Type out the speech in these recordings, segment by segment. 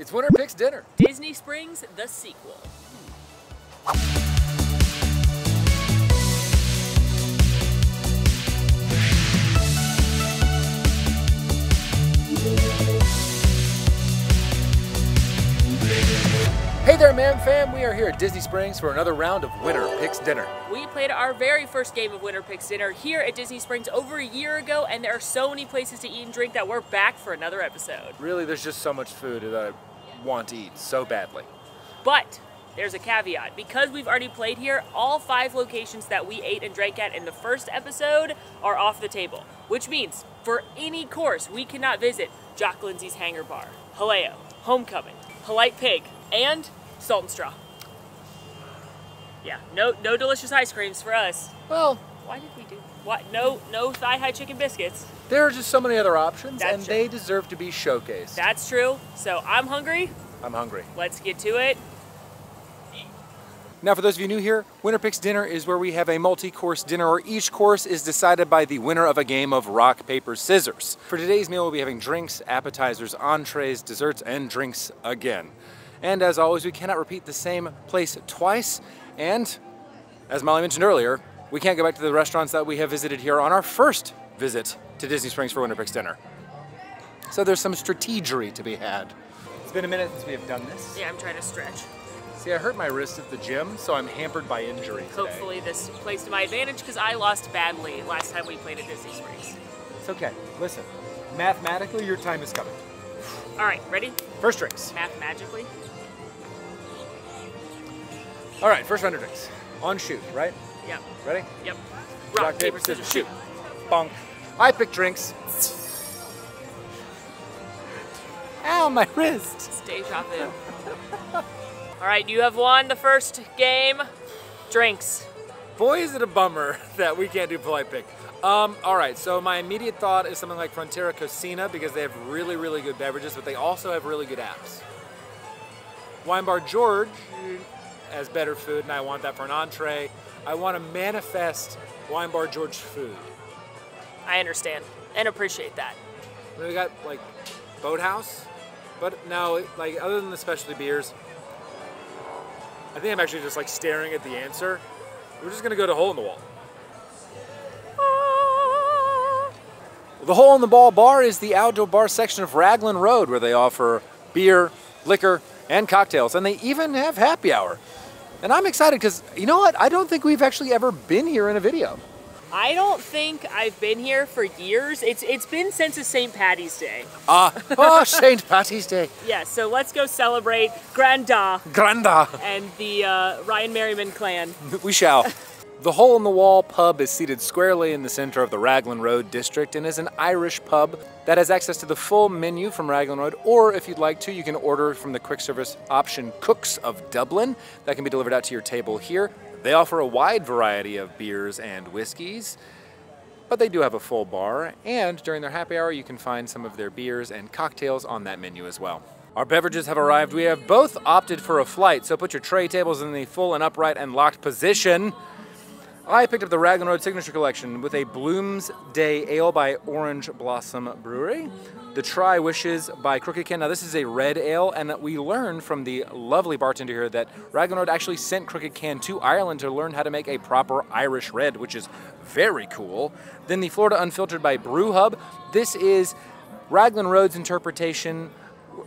It's Winner Picks Dinner. Disney Springs, the sequel. Hey there, man fam. We are here at Disney Springs for another round of Winner Picks Dinner. We played our very first game of Winner Picks Dinner here at Disney Springs over a year ago, and there are so many places to eat and drink that we're back for another episode. Really, there's just so much food that I want to eat so badly. But there's a caveat. Because we've already played here, all five locations that we ate and drank at in the first episode are off the table. Which means, for any course, we cannot visit Jock Lindsey's Hangar Bar, Haleo, Homecoming, Polite Pig, and Salt and Straw. Yeah, no, no delicious ice creams for us. Well, Why did we do? What? No, no thigh-high chicken biscuits. there are just so many other options, That's and true. they deserve to be showcased. That's true. So I'm hungry. I'm hungry. Let's get to it. Now, for those of you new here, Winner Picks Dinner is where we have a multi-course dinner where each course is decided by the winner of a game of rock, paper, scissors. For today's meal, we'll be having drinks, appetizers, entrees, desserts, and drinks again. And as always, we cannot repeat the same place twice. And as Molly mentioned earlier, we can't go back to the restaurants that we have visited here on our first visit to Disney Springs for Winner Picks Dinner. So there's some strategery to be had. It's been a minute since we have done this. Yeah, I'm trying to stretch. See, I hurt my wrist at the gym, so I'm hampered by injury today. Hopefully this plays to my advantage because I lost badly last time we played at Disney Springs. It's okay. Listen, mathematically, your time is coming. All right, ready? First drinks. Math magically. All right, first round of drinks. On shoot, right? Yep. Ready? Yep. Rock, paper, scissors, shoot. Bonk. I pick drinks. Ow, my wrist. Stay shopping. All right, you have won the first game. Drinks. Boy, is it a bummer that we can't do Polite Pig. Um, all right, so my immediate thought is something like Frontera Cocina because they have really, really good beverages, but they also have really good apps. Wine Bar George has better food, and I want that for an entree. I want to manifest Wine Bar George food. I understand and appreciate that. Then we got like Boathouse, but no, like other than the specialty beers, I think I'm actually just like staring at the answer. We're just gonna go to hole in the wall. Ah. The Hole in the Wall Bar is the outdoor bar section of Raglan Road where they offer beer, liquor, and cocktails, and they even have happy hour. And I'm excited because you know what? I don't think we've actually ever been here in a video. I don't think I've been here for years. It's it's been since the St. Patty's Day. Ah, oh, St. Patty's Day. Yeah, so let's go celebrate Granda Granda. and the uh, Ryan Merriman clan. We shall. The Hole in the Wall pub is seated squarely in the center of the Raglan Road district and is an Irish pub that has access to the full menu from Raglan Road, or if you'd like to, you can order from the quick service option Cooks of Dublin. That can be delivered out to your table here. They offer a wide variety of beers and whiskeys, but they do have a full bar, and during their happy hour, you can find some of their beers and cocktails on that menu as well. Our beverages have arrived. We have both opted for a flight, so put your tray tables in the full and upright and locked position. I picked up the Raglan Road Signature Collection with a Bloomsday Ale by Orange Blossom Brewery, the Try Wishes by Crooked Can. Now, this is a red ale, and we learned from the lovely bartender here that Raglan Road actually sent Crooked Can to Ireland to learn how to make a proper Irish red, which is very cool. Then the Florida Unfiltered by Brew Hub. This is Raglan Road's interpretation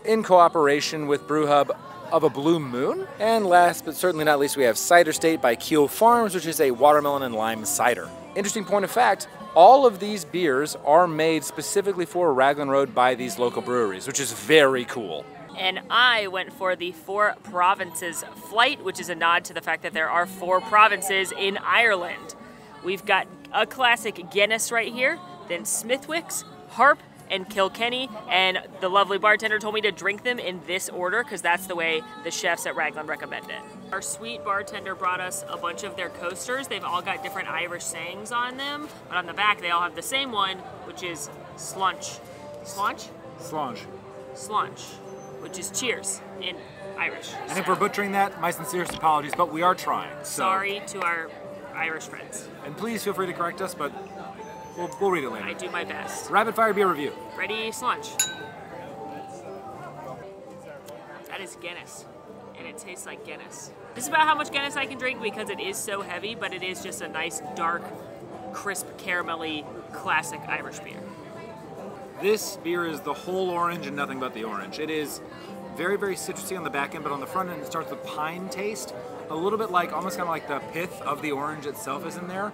in cooperation with Brew Hub of a Blue Moon. And last but certainly not least, we have Cider State by Keel Farms, which is a watermelon and lime cider. Interesting point of fact, all of these beers are made specifically for Raglan Road by these local breweries, which is very cool. And I went for the Four Provinces flight, which is a nod to the fact that there are four provinces in Ireland. We've got a classic Guinness right here, then Smithwick's, Harp, and Kilkenny. And the lovely bartender told me to drink them in this order because that's the way the chefs at Raglan recommend it. Our sweet bartender brought us a bunch of their coasters. They've all got different Irish sayings on them, but on the back they all have the same one, which is slunch. Slunch? Slange. Slunch, which is cheers in Irish. And if we're butchering that, my sincerest apologies, but we are trying. So. Sorry to our Irish friends. And please feel free to correct us, but we'll, we'll read it later. I do my best. Rapid fire beer review. Ready, slunch. That is Guinness, and it tastes like Guinness. This is about how much Guinness I can drink because it is so heavy, but it is just a nice, dark, crisp, caramelly, classic Irish beer. This beer is the whole orange and nothing but the orange. It is very, very citrusy on the back end, but on the front end it starts with pine taste. A little bit like, almost kind of like the pith of the orange itself is in there.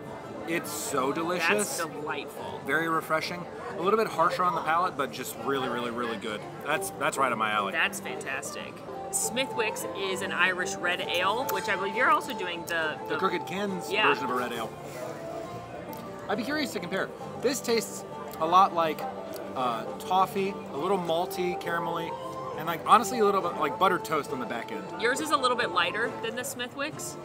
It's so delicious. That's delightful. Very refreshing. A little bit harsher on the palate, but just really, really, really good. That's that's right up my alley. That's fantastic. Smithwick's is an Irish red ale, which I believe you're also doing the the, the crooked cans yeah. version of a red ale. I'd be curious to compare. This tastes a lot like uh, toffee, a little malty, caramelly, and like honestly a little bit like buttered toast on the back end. Yours is a little bit lighter than the Smithwick's.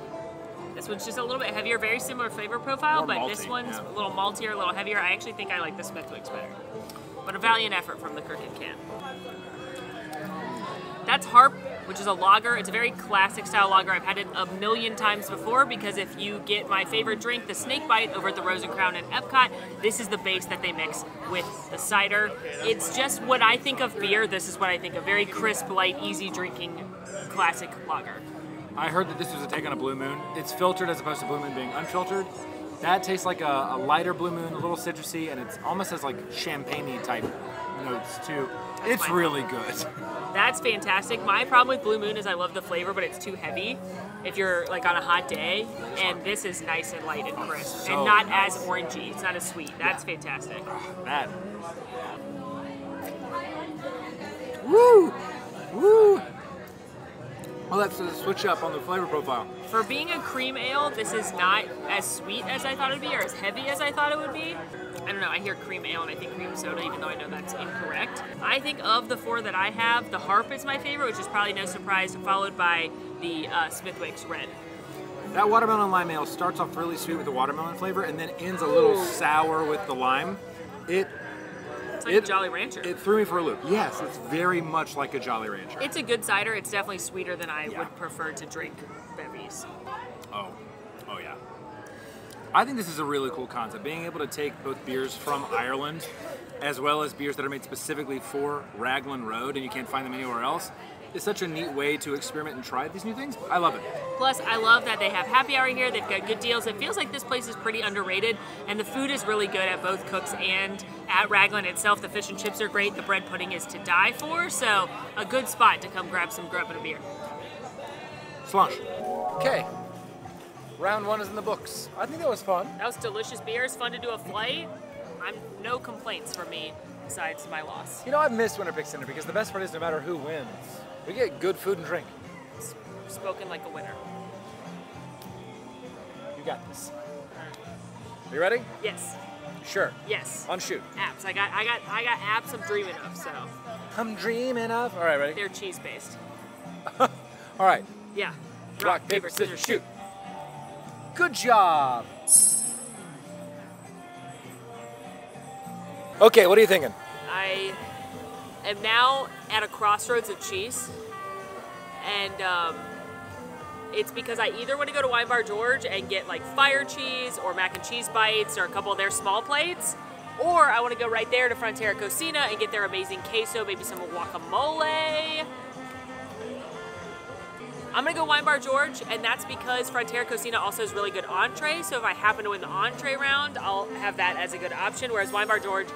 This one's just a little bit heavier, very similar flavor profile, More but malty, this one's yeah. a little maltier, a little heavier. I actually think I like the Smithwick's better. But a valiant effort from the Crooked Can. That's Harp, which is a lager. It's a very classic style lager. I've had it a million times before because if you get my favorite drink, the Snake Bite, over at the Rose and Crown in Epcot, this is the base that they mix with the cider. It's just what I think of beer. This is what I think of. Very crisp, light, easy drinking, classic lager. I heard that this was a take on a Blue Moon. It's filtered as opposed to Blue Moon being unfiltered. That tastes like a, a lighter Blue Moon, a little citrusy, and it's almost has like champagne type notes too. That's it's really good. That's fantastic. My problem with Blue Moon is I love the flavor, but it's too heavy if you're like on a hot day. And this is nice and light and crisp, So and not nice. as orangey. It's not as sweet. That's fantastic. Ah, that. Woo! Woo! Well, that's a switch up on the flavor profile. For being a cream ale, this is not as sweet as I thought it would be, or as heavy as I thought it would be. I don't know. I hear cream ale and I think cream soda, even though I know that's incorrect. I think of the four that I have, the Harp is my favorite, which is probably no surprise, followed by the uh, Smithwick's Red. That watermelon lime ale starts off really sweet with the watermelon flavor and then ends a little Ooh. sour with the lime. It It's like It- a Jolly Rancher. it threw me for a loop. Yes, it's very much like a Jolly Rancher. It's a good cider. It's definitely sweeter than I Yeah. would prefer to drink bevies. Oh, oh yeah. I think this is a really cool concept. Being able to take both beers from Ireland, as well as beers that are made specifically for Raglan Road, and you can't find them anywhere else, is such a neat way to experiment and try these new things. I love it. Plus, I love that they have happy hour here. They've got good deals. It feels like this place is pretty underrated, and the food is really good at both Cooks and at Raglan itself. The fish and chips are great. The bread pudding is to die for. So, a good spot to come grab some grub and a beer. Slush. Okay. Round one is in the books. I think that was fun. That was delicious beer. It's fun to do a flight. I'm no complaints for me besides my loss. You know, I've missed Winner Picks Dinner because the best part is no matter who wins, we get good food and drink. Spoken like a winner. You got this. You ready? Yes. Sure. Yes. On shoot. Apps. I got. I got. I got apps. I'm dreaming of. So I'm dreaming of. All right, ready? they're cheese based. All right. Yeah. Rock, paper, scissors, shoot. Good job. Okay, what are you thinking? I am now at a crossroads of cheese, and um, it's because I either want to go to Wine Bar George and get like fire cheese or mac and cheese bites or a couple of their small plates, or I want to go right there to Frontera Cocina and get their amazing queso, maybe some guacamole. I'm gonna go Wine Bar George, and that's because Frontera Cocina also has really good entree. So if I happen to win the entree round, I'll have that as a good option. Whereas Wine Bar George,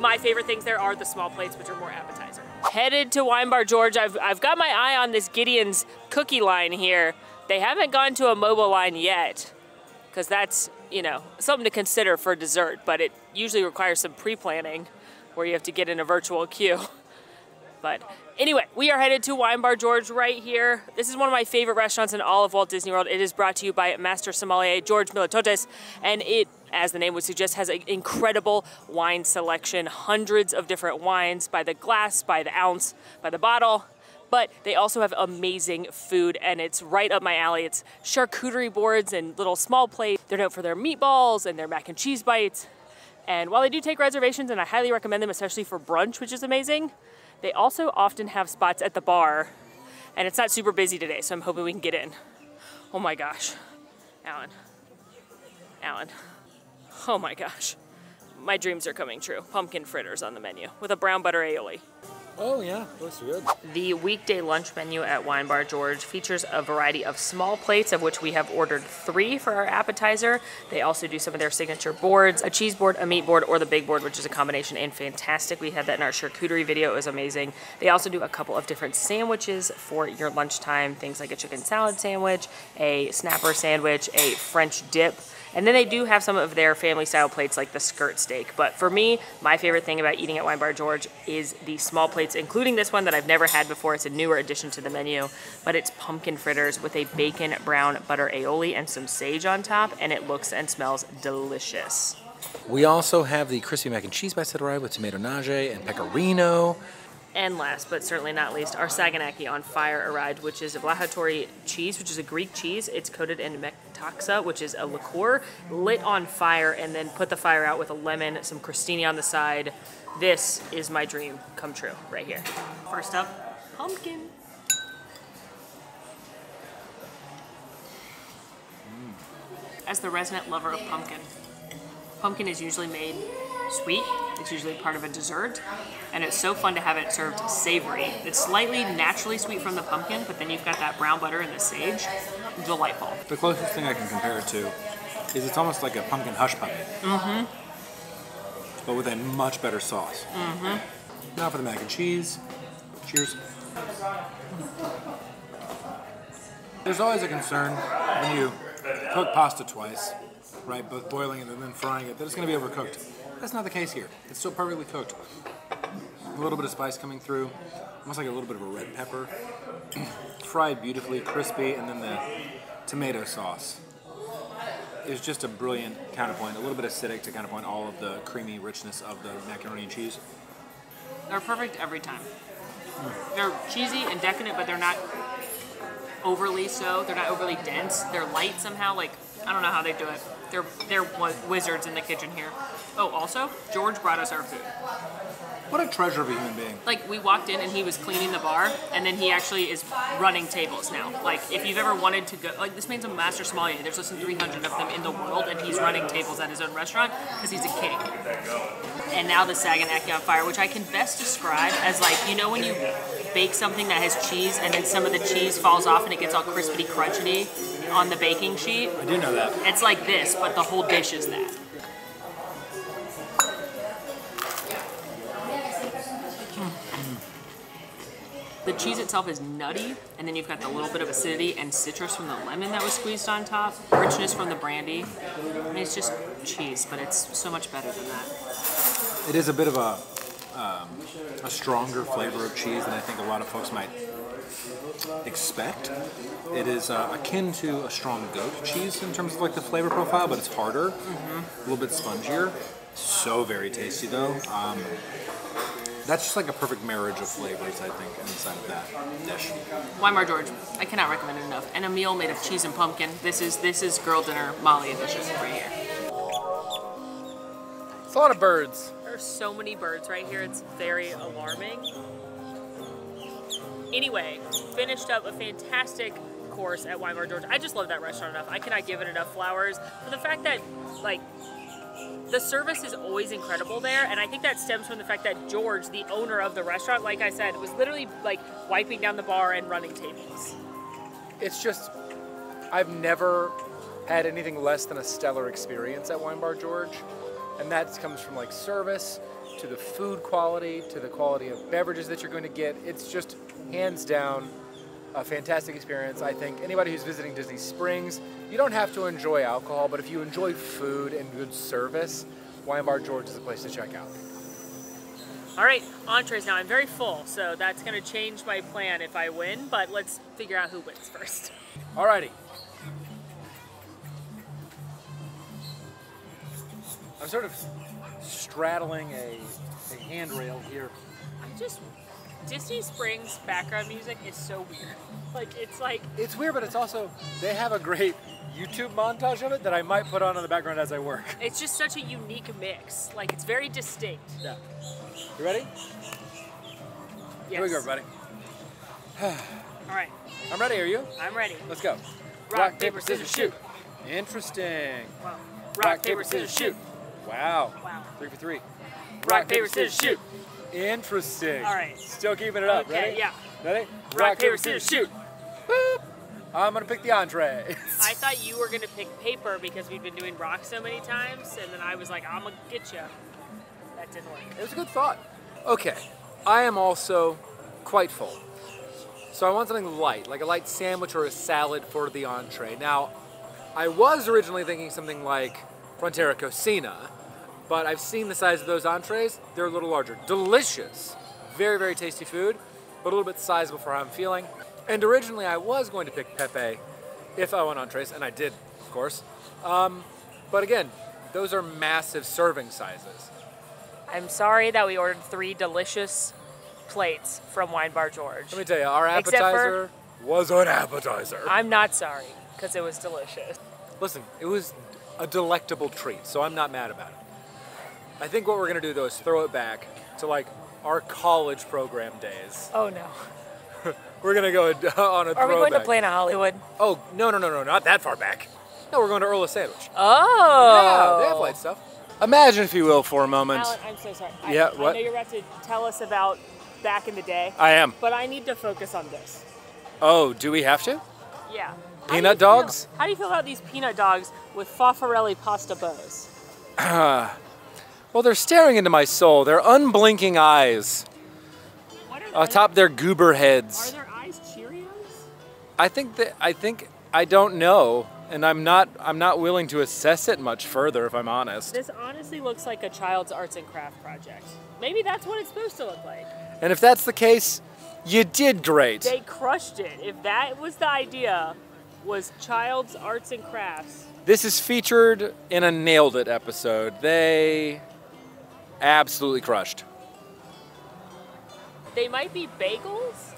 my favorite things there are the small plates, which are more appetizer. Headed to Wine Bar George, I've, I've got my eye on this Gideon's cookie line here. They haven't gone to a mobile line yet, because that's, you know, something to consider for dessert, but it usually requires some pre-planning where you have to get in a virtual queue. But anyway, we are headed to Wine Bar George right here. This is one of my favorite restaurants in all of Walt Disney World. It is brought to you by Master Sommelier George Miliotes, and it, as the name would suggest, has an incredible wine selection. Hundreds of different wines by the glass, by the ounce, by the bottle. But they also have amazing food, and it's right up my alley. It's charcuterie boards and little small plates. They're known for their meatballs and their mac and cheese bites. And while they do take reservations, and I highly recommend them, especially for brunch, which is amazing, they also often have spots at the bar. And it's not super busy today, so I'm hoping we can get in. Oh my gosh. Alan. Alan. Oh my gosh. My dreams are coming true. Pumpkin fritters on the menu with a brown butter aioli. Oh yeah, looks good. The weekday lunch menu at Wine Bar George features a variety of small plates, of which we have ordered three for our appetizer. They also do some of their signature boards, a cheese board, a meat board, or the big board, which is a combination and fantastic. We had that in our charcuterie video, it was amazing. They also do a couple of different sandwiches for your lunchtime, things like a chicken salad sandwich, a snapper sandwich, a French dip, and then they do have some of their family style plates like the skirt steak. But for me, my favorite thing about eating at Wine Bar George is the small plates, including this one that I've never had before. It's a newer addition to the menu, but it's pumpkin fritters with a bacon brown butter aioli and some sage on top, and it looks and smells delicious. We also have the crispy mac and cheese bites that with tomato nage and pecorino. And last but certainly not least, our Saganaki on fire arrived, which is a Vlahotory cheese, which is a Greek cheese. It's coated in metaxa, which is a liqueur, lit on fire, and then put the fire out with a lemon, some crostini on the side. This is my dream come true right here. First up, pumpkin. As the resident lover of pumpkin, pumpkin is usually made sweet. It's usually part of a dessert, and it's so fun to have it served savory. It's slightly naturally sweet from the pumpkin, but then you've got that brown butter and the sage. Delightful. The closest thing I can compare it to is it's almost like a pumpkin hush puppy. Mm-hmm. But with a much better sauce. Mm-hmm. Now for the mac and cheese. Cheers. There's always a concern when you cook pasta twice, right? Both boiling it and then frying it, that it's going to be overcooked. That's not the case here. It's still perfectly cooked. A little bit of spice coming through, almost like a little bit of a red pepper. Fried beautifully, crispy, and then the tomato sauce is just a brilliant counterpoint. A little bit acidic to counterpoint all of the creamy richness of the macaroni and cheese. They're perfect every time. They're cheesy and decadent, but they're not overly so. They're not overly dense. They're light somehow. Like I don't know how they do it. They're they're wizards in the kitchen here. Oh, also, George brought us our food. What a treasure of a human being. Like we walked in and he was cleaning the bar, and then he actually is running tables now. Like if you've ever wanted to go, like this man's a master sommelier. There's less than 300 of them in the world, and he's running tables at his own restaurant because he's a king. And now the Saganaki on fire, which I can best describe as like you know when you bake something that has cheese and then some of the cheese falls off and it gets all crispity crunchy on the baking sheet. I do know that. It's like this, but the whole dish is that. The cheese itself is nutty, and then you've got the little bit of acidity and citrus from the lemon that was squeezed on top, richness from the brandy. I mean, it's just cheese, but it's so much better than that. It is a bit of a um, a stronger flavor of cheese than I think a lot of folks might expect. It is uh, akin to a strong goat cheese in terms of like the flavor profile, but it's harder, mm-hmm. a little bit spongier. So very tasty though. Um, that's just like a perfect marriage of flavors, I think, inside of that dish. Wine Bar George, I cannot recommend it enough. And a meal made of cheese and pumpkin. This is this is girl dinner Molly edition right here. It's a lot of birds. There are so many birds right here. It's very alarming. Anyway, finished up a fantastic course at Wine Bar George. I just love that restaurant enough. I cannot give it enough flowers for the fact that like the service is always incredible there, and I think that stems from the fact that George, the owner of the restaurant, like I said, was literally like wiping down the bar and running tables. It's just, I've never had anything less than a stellar experience at Wine Bar George, and that comes from like service to the food quality to the quality of beverages that you're going to get. It's just hands down a fantastic experience. I think anybody who's visiting Disney Springs, you don't have to enjoy alcohol, but if you enjoy food and good service, Wine Bar George is a place to check out. All right, entrees now. I'm very full, so that's going to change my plan if I win, but let's figure out who wins first. Alrighty. I'm sort of straddling a, a handrail here. I just Disney Springs background music is so weird. Like it's like It's weird, but it's also they have a great YouTube montage of it that I might put on in the background as I work. it's just such a unique mix. Like it's very distinct. Yeah. You ready? Yes. Here we go, everybody. All right, I'm ready. Are you? I'm ready. Let's go. Rock, paper, scissors, shoot. Interesting. Wow. Rock, paper, scissors, shoot. Wow. Wow. Three for three. Rock, paper, scissors, shoot. Interesting. All right. Still keeping it up. Okay, Ready? yeah. Ready? Rock, paper, scissors, shoot. Boop. I'm gonna pick the entree. I thought you were gonna pick paper because we've been doing rock so many times, and then I was like, I'm gonna get you. That didn't work. It was a good thought. Okay, I am also quite full. So I want something light, like a light sandwich or a salad for the entree. Now, I was originally thinking something like Frontera Cocina, but I've seen the size of those entrees. They're a little larger. Delicious. Very, very tasty food, but a little bit sizable for how I'm feeling. And originally I was going to pick Pepe if I want entrees, and I did, of course. Um, but again, those are massive serving sizes. I'm sorry that we ordered three delicious plates from Wine Bar George. Let me tell you, our Except for- appetizer was an appetizer. I'm not sorry because it was delicious. Listen, it was a delectable treat, so I'm not mad about it. I think what we're gonna do though is throw it back to like our college program days. Oh no. We're gonna go on a Are we going to throwback. Planet Hollywood? Oh no no no no not that far back. No, we're going to Earl of Sandwich. Oh. Yeah, they have light stuff. Imagine, if you will, for a moment. Alan, I'm so sorry. I, Yeah, I what? know you're about to tell us about back in the day, I am. but I need to focus on this. Oh, do we have to? Yeah. How do Peanut feel- dogs? how do you feel about these peanut dogs with Faffarelli pasta bows? Well, they're staring into my soul. They're unblinking eyes What are, atop their goober heads. Are their eyes Cheerios? I think that I think I don't know, and I'm not I'm not willing to assess it much further if I'm honest. This honestly looks like a child's arts and craft project. Maybe that's what it's supposed to look like. And if that's the case, you did great. They crushed it. If that was the idea, was child's arts and crafts. This is featured in a nailed it episode. They absolutely crushed. They might be bagels.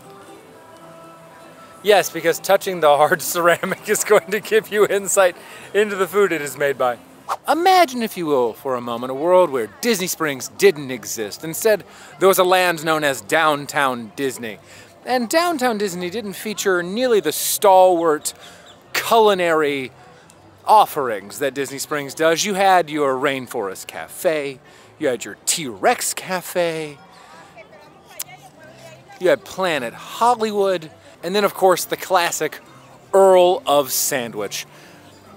Yes, because touching the hard ceramic is going to give you insight into the food it is made by. Imagine, if you will, for a moment, a world where Disney Springs didn't exist. Instead, there was a land known as Downtown Disney. And Downtown Disney didn't feature nearly the stalwart culinary offerings that Disney Springs does. You had your Rainforest Cafe, you had your T Rex Cafe, you had Planet Hollywood, and then, of course, the classic Earl of Sandwich.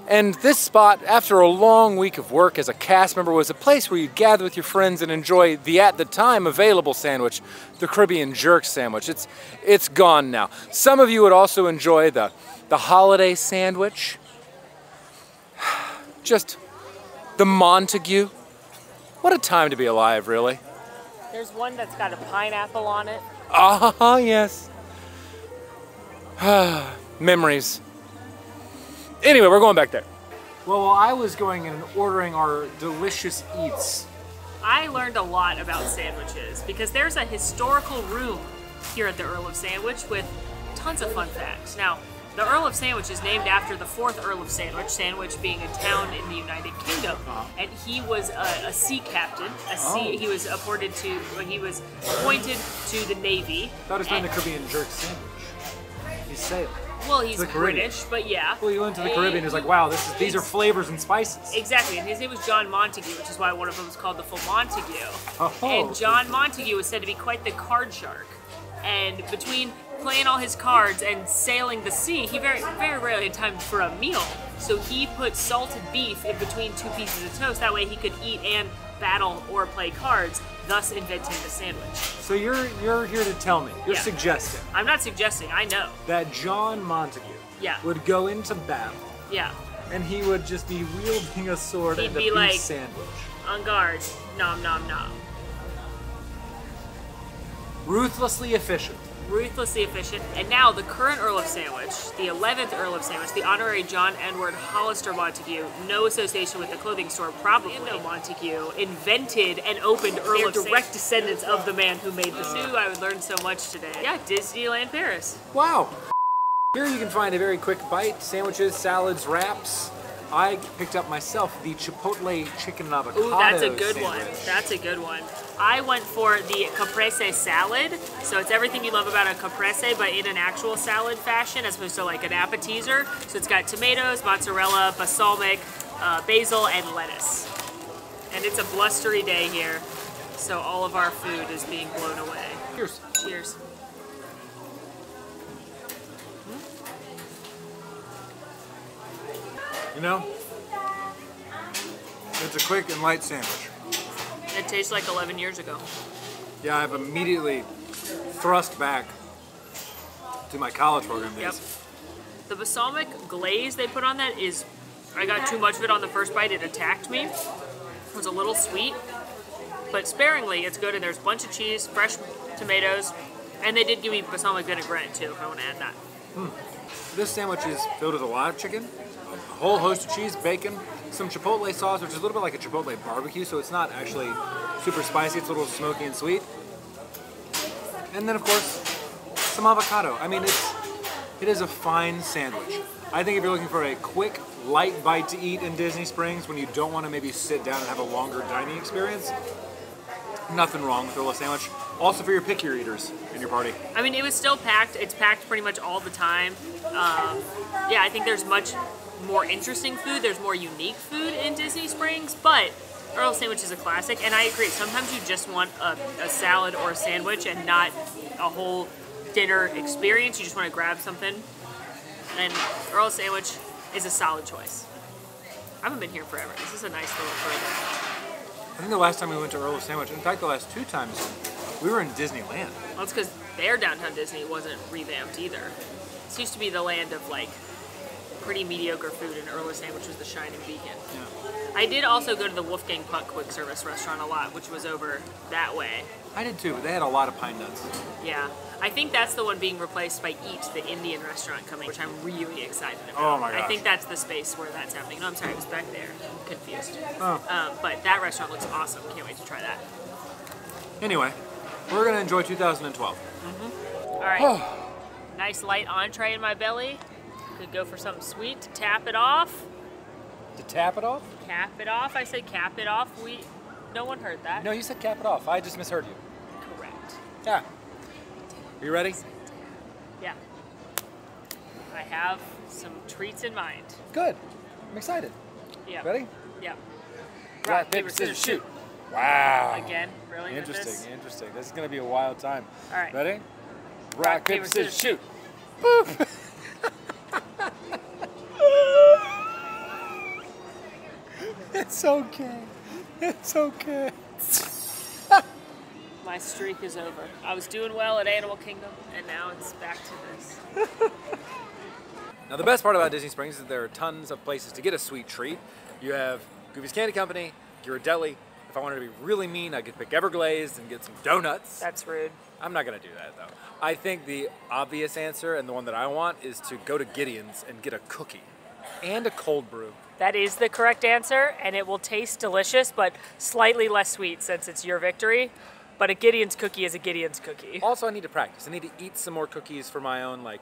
And this spot, after a long week of work as a cast member, was a place where you'd gather with your friends and enjoy the at the time available sandwich, the Caribbean jerk sandwich. It's it's gone now. Some of you would also enjoy the the holiday sandwich. Just the Montagu. What a time to be alive, really. There's one that's got a pineapple on it. Ah, yes. Memories. Anyway, we're going back there. Well, while I was going and ordering our delicious eats, I learned a lot about sandwiches because there's a historical room here at the Earl of Sandwich with tons of fun facts. Now, the Earl of Sandwich is named after the fourth Earl of Sandwich, Sandwich being a town in the United Kingdom, and he was a, a sea captain. A sea, Oh. he was appointed to, he was appointed to the Navy. that was doing the Caribbean jerk sandwich. He sailed. Well, he's Caribbean. British, but yeah. Well, you went to the Caribbean. He's like, wow, this is, these are flavors and spices. Exactly, and his name was John Montagu, which is why one of them is called the Full Montagu. Oh. And John Montagu was said to be quite the card shark. And between playing all his cards and sailing the sea, he very very rarely had time for a meal. So he put salted beef in between two pieces of toast. That way he could eat and battle or play cards, thus inventing the sandwich. So you're you're here to tell me, you're Yeah. suggesting I'm not suggesting, I know. that John Montagu Yeah. would go into battle Yeah. and he would just be wielding a sword He'd and a be beef like- sandwich. On guard. Nom nom nom. Ruthlessly efficient. Ruthlessly efficient, and now the current Earl of Sandwich, the 11th Earl of Sandwich, the honorary John Edward Hollister Montagu, no association with the clothing store, probably no Montagu, invented and opened Earl of direct descendants of the man who made the suit. I would learn so much today. Yeah, Disneyland Paris. Wow. Here you can find a very quick bite, sandwiches, salads, wraps. I picked up myself the Chipotle chicken and avocado Ooh, that's a good one. That's a good one. I went for the caprese salad. So it's everything you love about a caprese, but in an actual salad fashion as opposed to like an appetizer. So it's got tomatoes, mozzarella, balsamic, uh, basil, and lettuce. And it's a blustery day here. So all of our food is being blown away. Cheers. Cheers. You know, it's a quick and light sandwich. It tastes like 11 years ago. Yeah, I've immediately thrust back to my college program days. Yep. The balsamic glaze they put on that is, I got too much of it on the first bite. It attacked me. It was a little sweet, but sparingly. It's good, and there's a bunch of cheese, fresh tomatoes, and they did give me balsamic vinaigrette too. If I want to add that. Hmm. This sandwich is filled with a lot of chicken, whole host of cheese, bacon, some chipotle sauce, which is a little bit like a chipotle barbecue, so it's not actually super spicy. It's a little smoky and sweet. And then, of course, some avocado. I mean, it's it is a fine sandwich. I think if you're looking for a quick, light bite to eat in Disney Springs when you don't want to maybe sit down and have a longer dining experience, nothing wrong with a little sandwich. Also for your pickier eaters in your party. I mean, it was still packed. It's packed pretty much all the time. Um, yeah, I think there's much more interesting food. There's more unique food in Disney Springs, but Earl Sandwich is a classic, and I agree. Sometimes you just want a, a salad or a sandwich and not a whole dinner experience. You just want to grab something, and Earl Sandwich is a solid choice. I haven't been here forever. This is a nice little further. I think the last time we went to Earl's Sandwich, in fact, the last two times, we were in Disneyland. Well, it's because their downtown Disney wasn't revamped either. This used to be the land of like pretty mediocre food, and Earl Sandwich was the shining beacon. I did also go to the Wolfgang Puck quick service restaurant a lot, which was over that way. I did too, but they had a lot of pine nuts. Yeah, I think that's the one being replaced by Eet, the Indian restaurant coming, which I'm really excited about. Oh my gosh. I think that's the space where that's happening. No, I'm sorry, it was back there. I'm confused. Oh. Um, but that restaurant looks awesome. Can't wait to try that. Anyway, we're gonna enjoy 2012. Mm -hmm. All right. nice light entree in my belly. Could go for something sweet to tap it off. To tap it off? Cap it off. I said cap it off. We, no one heard that. No, you said cap it off. I just misheard you. Correct. Yeah. Are you ready? Yeah. I have some treats in mind. Good. I'm excited. Yeah. Ready? Yeah. Rock, paper, scissors, shoot. Wow. Again, really? Interesting, this? interesting. This is gonna be a wild time. All right. Ready? Rock, paper, scissors, shoot. Boop. it's okay. It's okay. My streak is over. I was doing well at Animal Kingdom, and now it's back to this. Now, the best part about Disney Springs is that there are tons of places to get a sweet treat. You have Goofy's Candy Company, Ghirardelli. If I wanted to be really mean, I could pick Everglazed and get some donuts. That's rude. I'm not gonna do that though. I think the obvious answer and the one that I want is to go to Gideon's and get a cookie and a cold brew. That is the correct answer, and it will taste delicious, but slightly less sweet since it's your victory. But a Gideon's cookie is a Gideon's cookie. Also, I need to practice. I need to eat some more cookies for my own like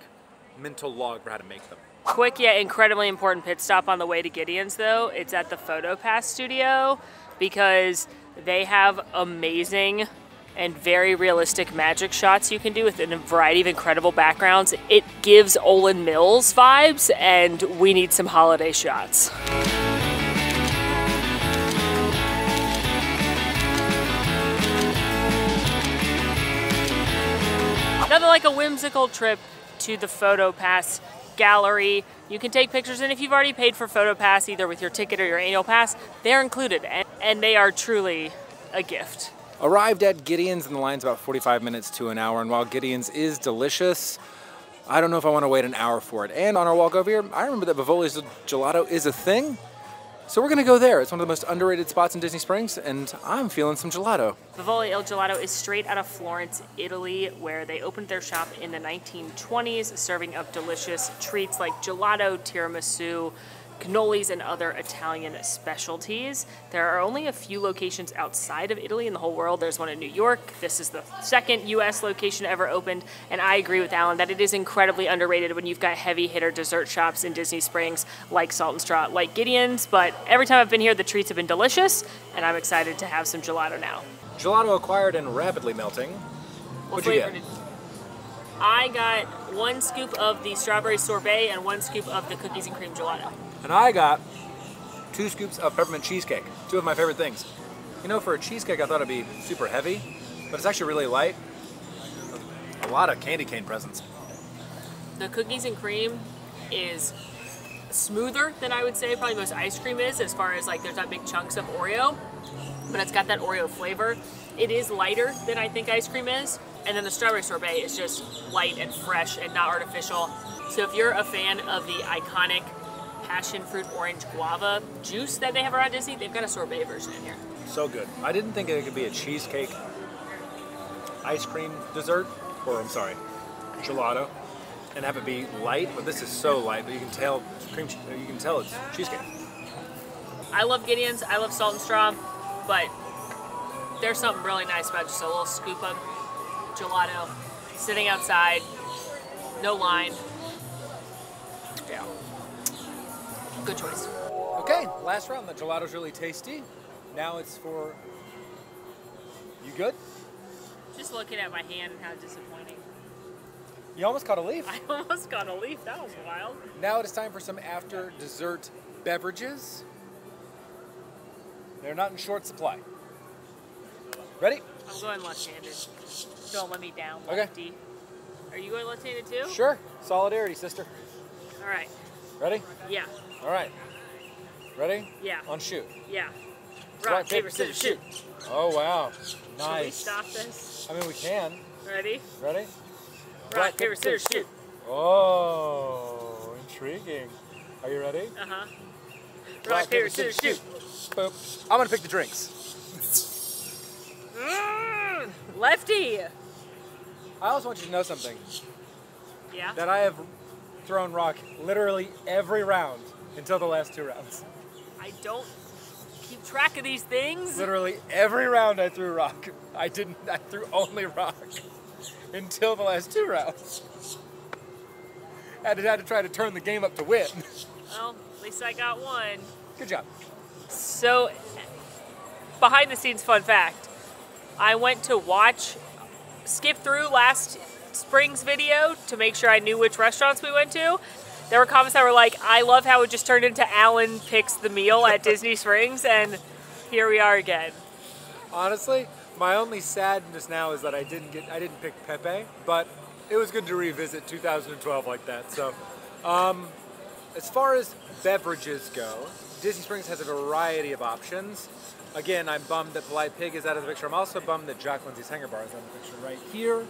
mental log for how to make them. Quick yet incredibly important pit stop on the way to Gideon's, though. It's at the PhotoPass studio because they have amazing and very realistic magic shots you can do with a variety of incredible backgrounds. It gives Olan Mills vibes, and we need some holiday shots. Nothing like a whimsical trip to the PhotoPass gallery. You can take pictures, and if you've already paid for PhotoPass, either with your ticket or your annual pass, they're included, and, and they are truly a gift. Arrived at Gideon's and the line's about 45 minutes to an hour. And while Gideon's is delicious, I don't know if I want to wait an hour for it. And on our walk over here, I remember that Vivoli's gelato is a thing. So we're gonna go there. It's one of the most underrated spots in Disney Springs, and I'm feeling some gelato. Vivoli Il Gelato is straight out of Florence, Italy, where they opened their shop in the 1920s, serving up delicious treats like gelato, tiramisu, cannolis, and other Italian specialties. There are only a few locations outside of Italy in the whole world. There's one in New York. This is the second U.S. location ever opened, and I agree with Alan that it is incredibly underrated when you've got heavy hitter dessert shops in Disney Springs like Salt and Straw, like Gideon's. But every time I've been here, the treats have been delicious, and I'm excited to have some gelato now. Gelato acquired and rapidly melting. What What'd you get? I got one scoop of the strawberry sorbet and one scoop of the cookies and cream gelato. And I got two scoops of peppermint cheesecake, two of my favorite things. You know, for a cheesecake, I thought it'd be super heavy, but it's actually really light. A lot of candy cane presents. The cookies and cream is smoother than I would say probably most ice cream is as far as like there's not big chunks of Oreo, but it's got that Oreo flavor. It is lighter than I think ice cream is. And then the strawberry sorbet is just light and fresh and not artificial. So if you're a fan of the iconic passion fruit orange guava juice that they have around Disney, they've got a sorbet version in here. So good. I didn't think it could be a cheesecake ice cream dessert, or I'm sorry, gelato, and have it be light. But this is so light, but you can tell cream. You can tell it's cheesecake. I love Gideon's, I love salt and straw, but there's something really nice about just a little scoop of gelato sitting outside, no line. Good choice. Okay, last round. The gelato's really tasty. Now it's for. You good? Just looking at my hand and how disappointing. You almost caught a leaf. I almost got a leaf. That was wild. Now it is time for some after dessert beverages. They're not in short supply. Ready? I'm going left-handed. Don't let me down, Okay. lefty. Are you going left-handed too? Sure. Solidarity, sister. All right. Ready? Yeah. All right. Ready? Yeah. On shoot. Yeah. Rock, paper, scissors, shoot. Oh wow. Nice. Should we stop this? I mean we can. Ready? Ready? Rock, paper, scissors, shoot. Oh, intriguing. Are you ready? Uh huh. Rock, paper, scissors, shoot. Boop. I'm gonna pick the drinks. Mm, lefty. I also want you to know something. Yeah. That I have thrown rock literally every round until the last two rounds. I don't keep track of these things. Literally every round I threw rock. I didn't. I threw only rock until the last two rounds. Had to, had to try to turn the game up to win. Well, at least I got one. Good job. So, behind the scenes fun fact I went to watch, skip through last spring's video to make sure I knew which restaurants we went to. There were comments that were like, I love how it just turned into Alan picks the meal at Disney Springs, and here we are again. Honestly, my only sadness now is that I didn't get I didn't pick Pepe, but it was good to revisit 2012 like that. So, um, as far as beverages go, Disney Springs has a variety of options. Again, I'm bummed that Polite Pig is out of the picture. I'm also bummed that Jock Lindsey's Hangar Bar is out of the picture right here.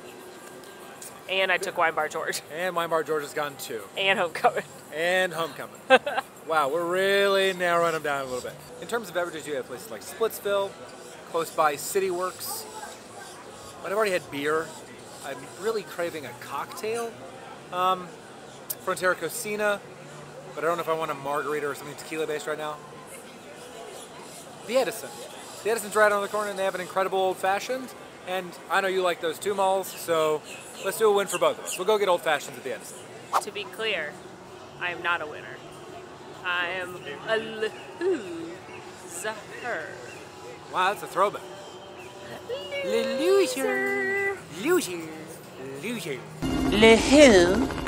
And I took Wine Bar George And Wine Bar George is gone too. and Homecoming. And Homecoming. wow, we're really narrowing them down a little bit. In terms of beverages, you have places like Splitsville, close by City Works. But I've already had beer. I'm really craving a cocktail. Um, Frontera Cocina, but I don't know if I want a margarita or something tequila based right now. The Edison. The Edison's right on the corner and they have an incredible old fashioned. And I know you like those two malls, so let's do a win for both of us. We'll go get old fashions at the end. To be clear, I am not a winner. I am a loser. Wow, that's a throwback. Loser. Loser. Loser. Le who?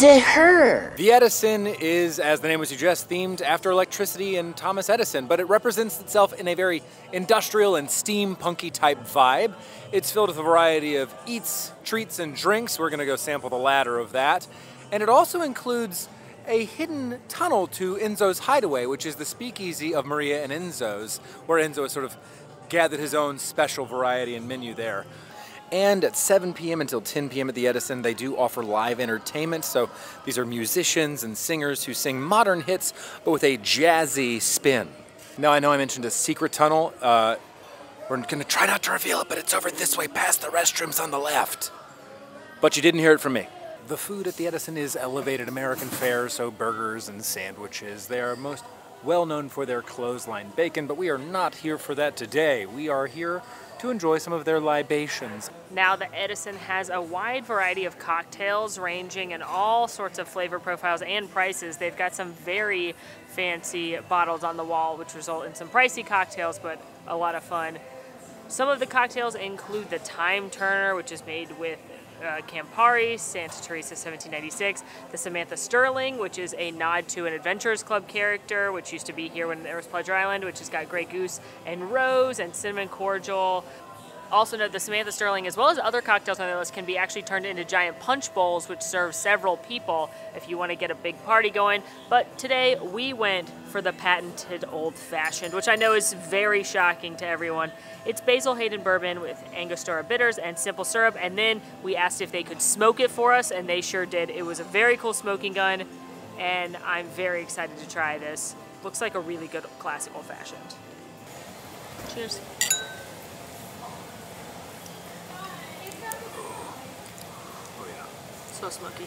The her. The Edison is, as the name would suggest, themed after electricity and Thomas Edison, but it represents itself in a very industrial and steampunky type vibe. It's filled with a variety of eats, treats, and drinks. We're going to go sample the latter of that. And it also includes a hidden tunnel to Enzo's hideaway, which is the speakeasy of Maria and Enzo's, where Enzo has sort of gathered his own special variety and menu there. And at 7 p.m. until 10 p.m. at the Edison, they do offer live entertainment. So these are musicians and singers who sing modern hits, but with a jazzy spin. Now, I know I mentioned a secret tunnel. Uh, we're going to try not to reveal it, but it's over this way past the restrooms on the left. But you didn't hear it from me. The food at the Edison is elevated American fare, so burgers and sandwiches. They are most well known for their clothesline bacon, but we are not here for that today. We are here to enjoy some of their libations. Now, the Edison has a wide variety of cocktails ranging in all sorts of flavor profiles and prices. They've got some very fancy bottles on the wall, which result in some pricey cocktails, but a lot of fun. Some of the cocktails include the Time Turner, which is made with uh, Campari, Santa Teresa 1796, the Samantha Sterling, which is a nod to an Adventurers Club character, which used to be here when there was Pleasure Island, which has got Grey Goose and Rose and Cinnamon Cordial. Also note the Samantha Sterling, as well as other cocktails on the list, can be actually turned into giant punch bowls, which serve several people if you want to get a big party going. But today we went for the patented old fashioned, which I know is very shocking to everyone. It's Basil Hayden bourbon with Angostura bitters and simple syrup, and then we asked if they could smoke it for us, and they sure did. It was a very cool smoking gun, and I'm very excited to try this. Looks like a really good classic old fashioned. Cheers. Smoky.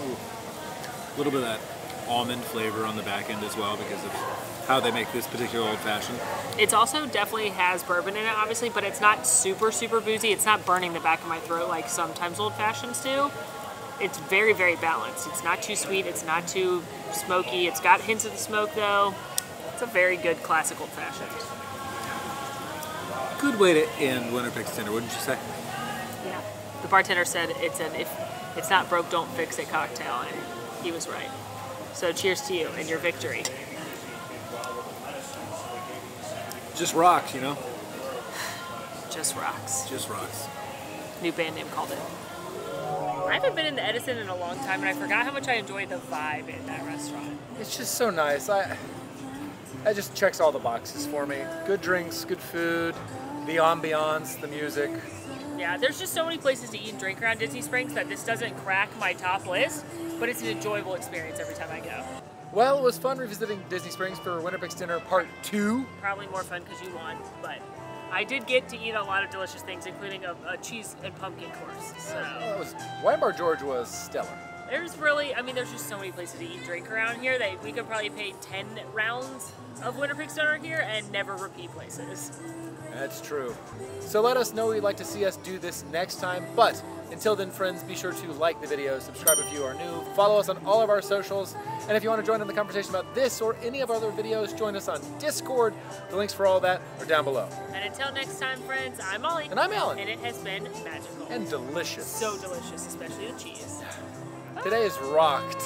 A little bit of that almond flavor on the back end as well because of how they make this particular old fashioned. It's also definitely has bourbon in it, obviously, but it's not super, super boozy. It's not burning the back of my throat like sometimes old fashions do. It's very, very balanced. It's not too sweet. It's not too smoky. It's got hints of the smoke though. It's a very good classic old fashioned. Good way to end Winner Picks Dinner, wouldn't you say? Yeah. The bartender said it's an if it's not broke, don't fix it cocktail, and he was right. So cheers to you and your victory. Just rocks, you know? Just rocks. Just rocks. New band name called it. I haven't been in the Edison in a long time, and I forgot how much I enjoyed the vibe in that restaurant. It's just so nice. I that just checks all the boxes for me. Good drinks, good food, the ambiance, the music. Yeah, there's just so many places to eat and drink around Disney Springs that this doesn't crack my top list, but it's an enjoyable experience every time I go. Well, it was fun revisiting Disney Springs for Winner Picks Dinner Part 2. Probably more fun because you won, but I did get to eat a lot of delicious things, including a, a cheese and pumpkin course. So Well, was, Wine Bar George was stellar. there's really, I mean, there's just so many places to eat and drink around here that we could probably pay 10 rounds of Winner Picks Dinner here and never repeat places. That's true. So let us know what you'd like to see us do this next time. But until then, friends, be sure to like the video, subscribe if you are new, follow us on all of our socials, and if you want to join in the conversation about this or any of our other videos, join us on Discord. The links for all that are down below. And until next time, friends, I'm Molly. And I'm Alan. And it has been magical. And delicious. so delicious, especially the cheese. Today is rocked.